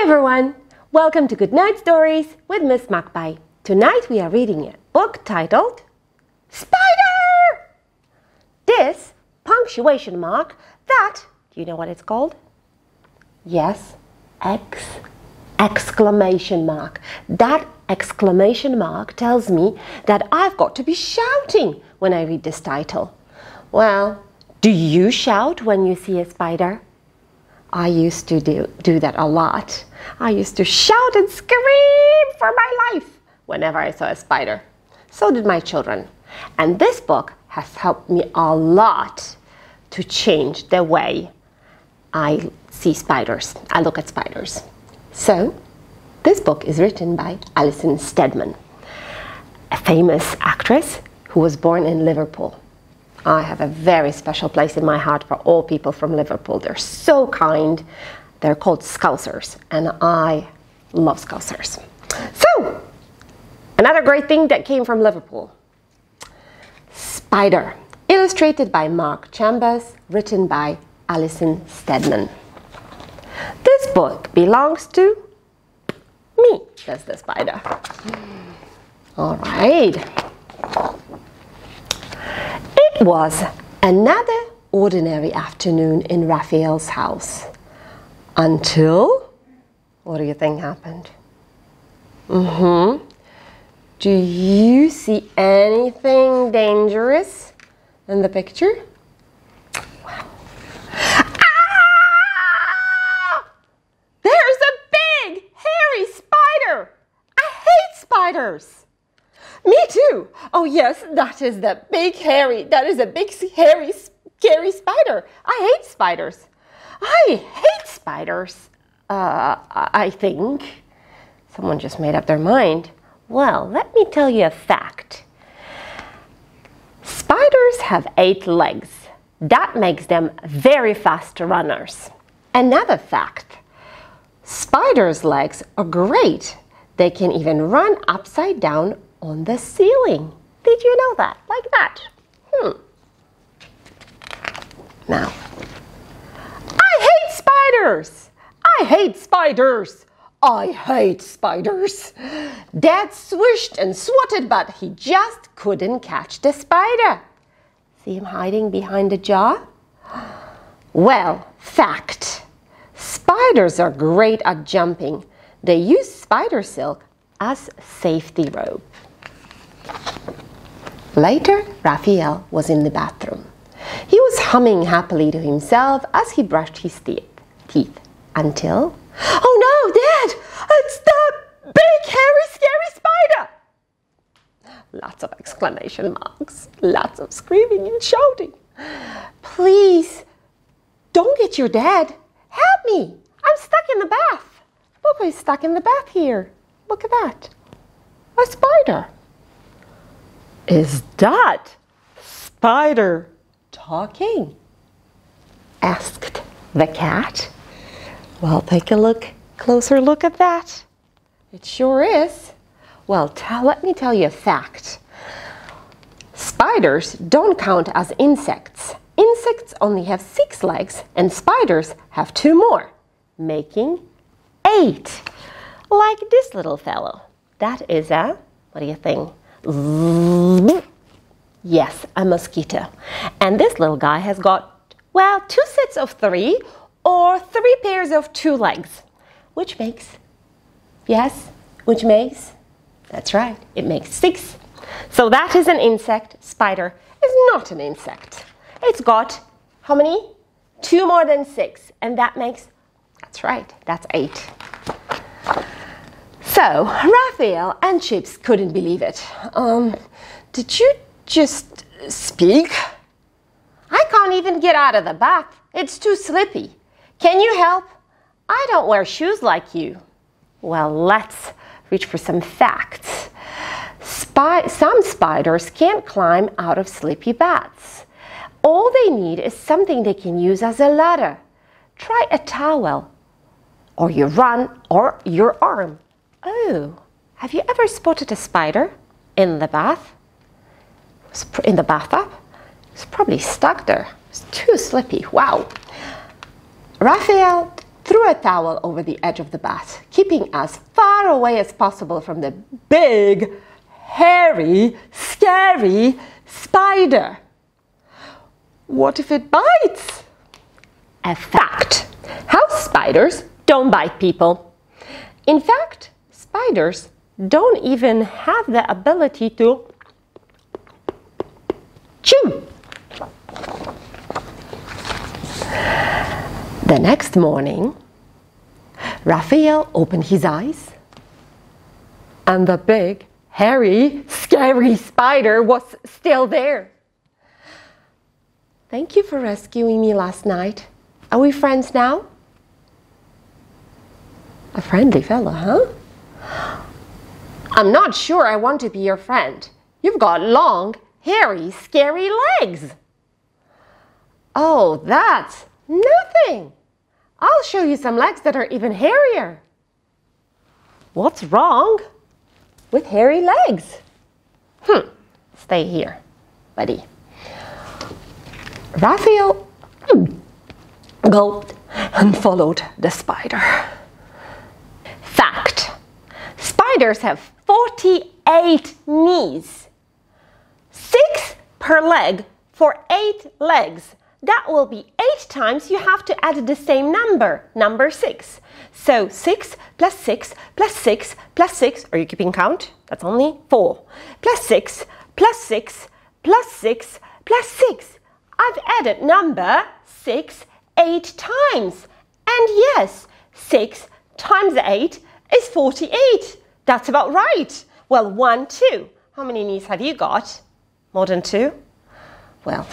Hi everyone! Welcome to Good Night Stories with Miss Magpie. Tonight we are reading a book titled Spider! This punctuation mark, that, do you know what it's called? Yes, X exclamation mark. That exclamation mark tells me that I've got to be shouting when I read this title. Well, do you shout when you see a spider? I used to do, do that a lot. I used to shout and scream for my life whenever I saw a spider. So did my children. And this book has helped me a lot to change the way I see spiders. I look at spiders. So, this book is written by Alison Steadman, a famous actress who was born in Liverpool. I have a very special place in my heart for all people from Liverpool. They're so kind. They're called Scousers, and I love Scousers. So, another great thing that came from Liverpool Spider, illustrated by Mark Chambers, written by Alison Steadman. This book belongs to me, says the spider. All right. It was another ordinary afternoon in Raphael's house until what do you think happened? Mm-hmm. Do you see anything dangerous in the picture? Wow. Ah! There's a big, hairy spider! I hate spiders! Me too! Oh, yes, that is the big, hairy, that is a big, hairy, scary spider. I hate spiders. I hate spiders, uh, I think. Someone just made up their mind. Well, let me tell you a fact. Spiders have eight legs. That makes them very fast runners. Another fact spiders' legs are great. They can even run upside down on the ceiling. Did you know that? Like that. Hmm. Now, I hate spiders. I hate spiders. I hate spiders. Dad swished and swatted, but he just couldn't catch the spider. See him hiding behind the jar? Well, fact. Spiders are great at jumping. They use spider silk as safety rope. Later, Raphael was in the bathroom. He was humming happily to himself as he brushed his teeth, teeth until, oh no, Dad, it's the big, hairy, scary spider! Lots of exclamation marks, lots of screaming and shouting. Please, don't get your dad. Help me. I'm stuck in the bath. Look who's stuck in the bath here. Look at that. A spider. Is that spider talking? asked the cat. Well, take a look, closer look at that. It sure is. Well, let me tell you a fact. Spiders don't count as insects. Insects only have six legs, and spiders have two more, making eight. Like this little fellow. That is a, what do you think? Yes, a mosquito. And this little guy has got, well, two sets of three or three pairs of two legs, which makes, yes, which makes, that's right, it makes six. So that is an insect. Spider is not an insect. It's got how many? Two more than six. And that makes, that's right, that's eight. So Raphael and Chips couldn't believe it. Um, did you just speak? I can't even get out of the bath. It's too slippy. Can you help? I don't wear shoes like you. Well, let's reach for some facts. Spy some spiders can't climb out of slippy baths. All they need is something they can use as a ladder. Try a towel, or your run, or your arm. Oh, have you ever spotted a spider in the bath? In the bathtub? It's probably stuck there. It's too slippy. Wow. Raphael threw a towel over the edge of the bath, keeping as far away as possible from the big, hairy, scary spider. What if it bites? A fact. House spiders don't bite people. In fact, spiders don't even have the ability to chew. The next morning, Raphael opened his eyes, and the big, hairy, scary spider was still there. Thank you for rescuing me last night. Are we friends now? A friendly fellow, huh? I'm not sure I want to be your friend. You've got long, hairy, scary legs. Oh, that's nothing. I'll show you some legs that are even hairier. What's wrong with hairy legs? Hmm, stay here, buddy. Raphael gulped and followed the spider. Fact Spiders have 48 knees, six per leg for eight legs that will be 8 times you have to add the same number, number 6. So 6 plus 6 plus 6 plus 6, are you keeping count? That's only 4. Plus 6 plus 6 plus 6 plus 6. I've added number 6 8 times. And yes, 6 times 8 is 48. That's about right. Well, 1, 2. How many knees have you got? More than 2? Well,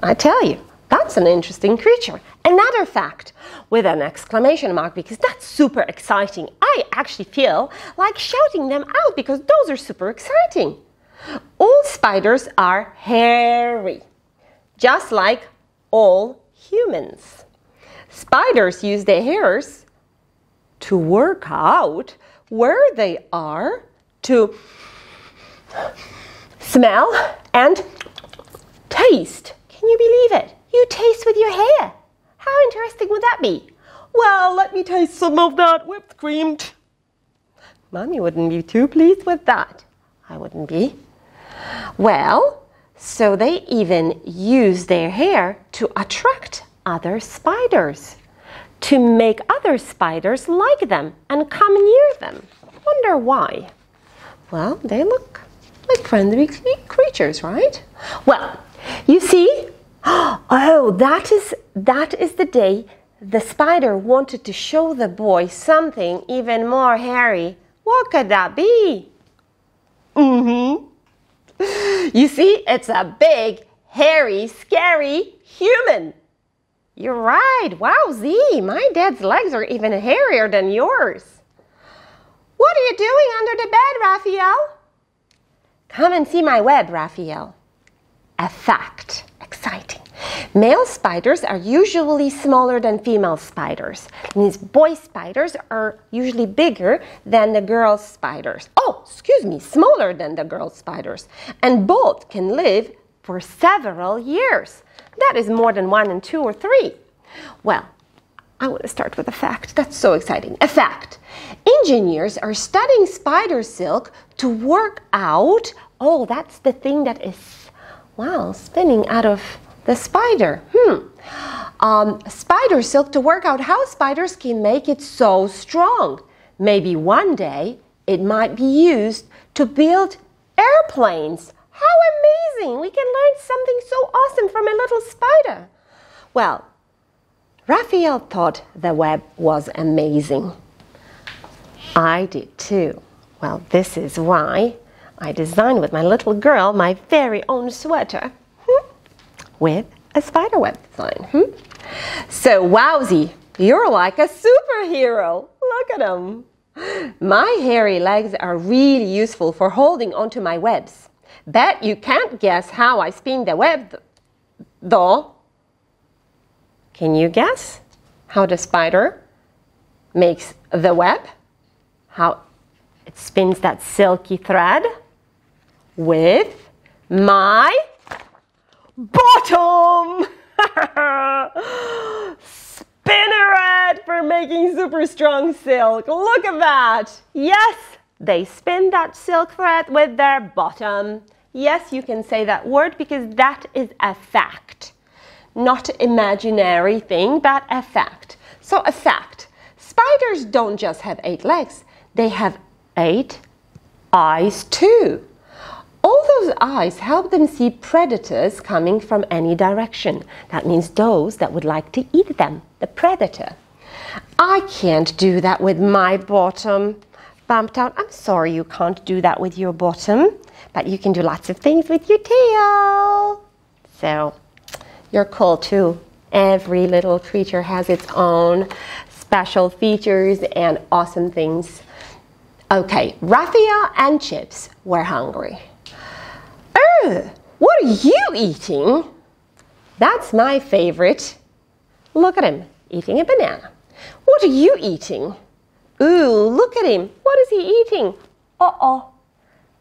I tell you, that's an interesting creature. Another fact with an exclamation mark because that's super exciting. I actually feel like shouting them out because those are super exciting. All spiders are hairy, just like all humans. Spiders use their hairs to work out where they are, to smell and taste. Can you believe it? You taste with your hair. How interesting would that be? Well, let me taste some of that whipped cream. Mommy wouldn't be too pleased with that. I wouldn't be. Well, so they even use their hair to attract other spiders, to make other spiders like them and come near them. Wonder why? Well, they look like friendly creatures, right? Well, you see, oh, that is that is the day the spider wanted to show the boy something even more hairy. What could that be? Mm-hmm. You see, it's a big, hairy, scary human. You're right. Wow, Z, my dad's legs are even hairier than yours. What are you doing under the bed, Raphael? Come and see my web, Raphael. A fact exciting. Male spiders are usually smaller than female spiders. It means boy spiders are usually bigger than the girl spiders. Oh, excuse me, smaller than the girl spiders. And both can live for several years. That is more than one and two or three. Well, I want to start with a fact. That's so exciting. A fact. Engineers are studying spider silk to work out. Oh, that's the thing that is Wow, spinning out of the spider. Hmm. Um, spider silk to work out how spiders can make it so strong. Maybe one day it might be used to build airplanes. How amazing! We can learn something so awesome from a little spider. Well, Raphael thought the web was amazing. I did too. Well, this is why I designed with my little girl my very own sweater hmm, with a spiderweb design. Hmm? So, wowsy, you're like a superhero. Look at him. My hairy legs are really useful for holding onto my webs. Bet you can't guess how I spin the web, though. Can you guess how the spider makes the web? How it spins that silky thread? with my bottom. spinneret for making super strong silk. Look at that. Yes, they spin that silk thread with their bottom. Yes, you can say that word because that is a fact. Not imaginary thing, but a fact. So a fact. Spiders don't just have eight legs. They have eight eyes too. All those eyes help them see predators coming from any direction. That means those that would like to eat them, the predator. I can't do that with my bottom. Bumped out. I'm sorry you can't do that with your bottom, but you can do lots of things with your tail. So you're cool too. Every little creature has its own special features and awesome things. Okay, Raphael and Chips were hungry. Er, what are you eating? That's my favorite. Look at him, eating a banana. What are you eating? Ooh, look at him. What is he eating? Uh-oh.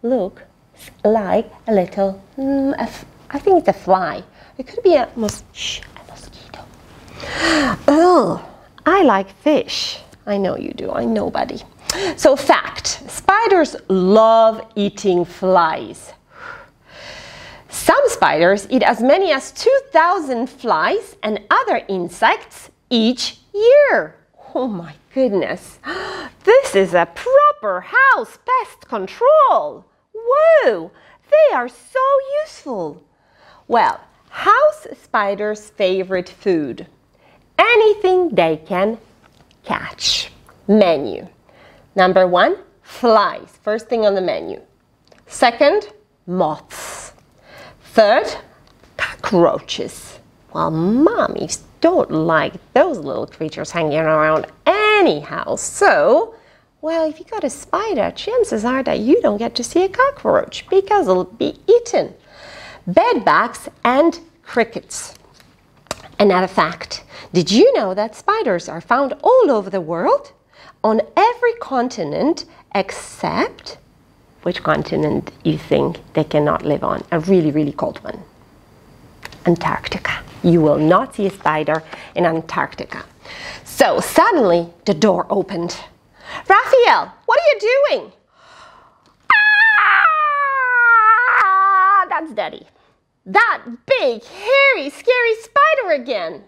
Look, like a little, mm, a I think it's a fly. It could be a, mos- shh, a mosquito. Oh, I like fish. I know you do. I know, buddy. So, fact spiders love eating flies. Some spiders eat as many as 2,000 flies and other insects each year. Oh my goodness. This is a proper house pest control. Whoa, they are so useful. Well, house spiders' favorite food? Anything they can catch. Menu. Number one, flies. First thing on the menu. Second, moths. Third, cockroaches. Well, mommies don't like those little creatures hanging around anyhow. So, well, if you got a spider, chances are that you don't get to see a cockroach because it'll be eaten. Bedbugs and crickets. Another fact did you know that spiders are found all over the world? On every continent except which continent you think they cannot live on? A really, really cold one. Antarctica. You will not see a spider in Antarctica. So suddenly the door opened. Raphael, what are you doing? Ah, that's Daddy. That big, hairy, scary spider again.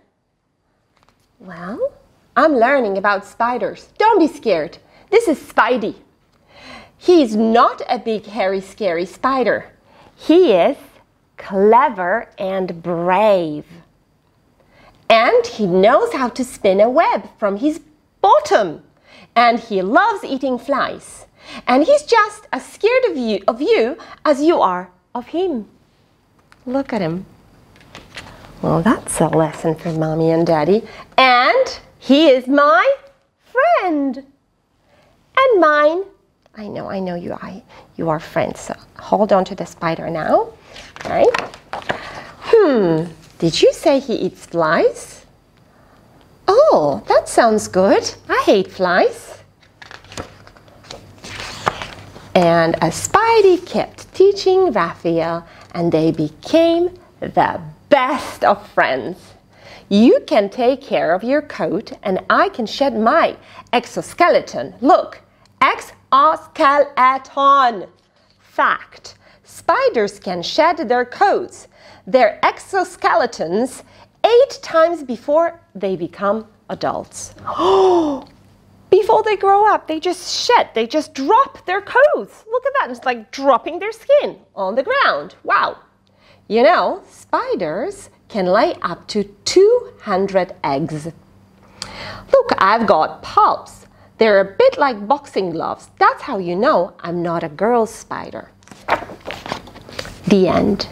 Well, I'm learning about spiders. Don't be scared. This is Spidey. He's not a big, hairy, scary spider. He is clever and brave. And he knows how to spin a web from his bottom. And he loves eating flies. And he's just as scared of you, of you as you are of him. Look at him. Well, that's a lesson for mommy and daddy. And he is my friend. And mine. I know, I know you I you are friends. So hold on to the spider now. Right? Hmm. Did you say he eats flies? Oh, that sounds good. I hate flies. And as Spidey kept teaching Raphael, and they became the best of friends. You can take care of your coat, and I can shed my exoskeleton. Look, exoskeleton. Fact spiders can shed their coats, their exoskeletons, eight times before they become adults. before they grow up, they just shed, they just drop their coats. Look at that, it's like dropping their skin on the ground. Wow. You know, spiders can lay up to 200 eggs. Look, I've got palps. They're a bit like boxing gloves. That's how you know I'm not a girl spider. The end.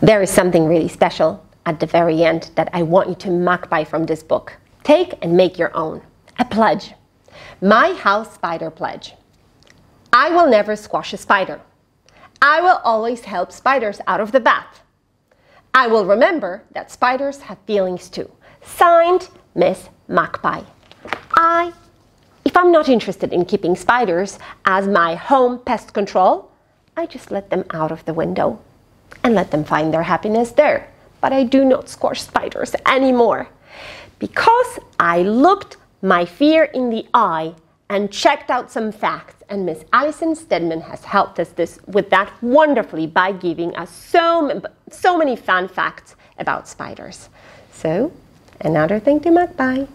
There is something really special at the very end that I want you to by from this book. Take and make your own. A pledge. My house spider pledge. I will never squash a spider. I will always help spiders out of the bath. I will remember that spiders have feelings too. Signed, Miss Magpie. I, if I'm not interested in keeping spiders as my home pest control, I just let them out of the window and let them find their happiness there. But I do not squash spiders anymore because I looked my fear in the eye and checked out some facts. And Miss Alison Steadman has helped us this, with that wonderfully by giving us so, so many fun facts about spiders. So, another thing to Magpie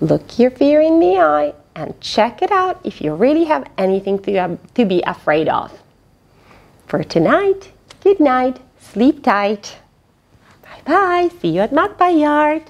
look your fear in the eye and check it out if you really have anything to, um, to be afraid of. For tonight, good night, sleep tight. Bye bye, see you at Magpie Yard.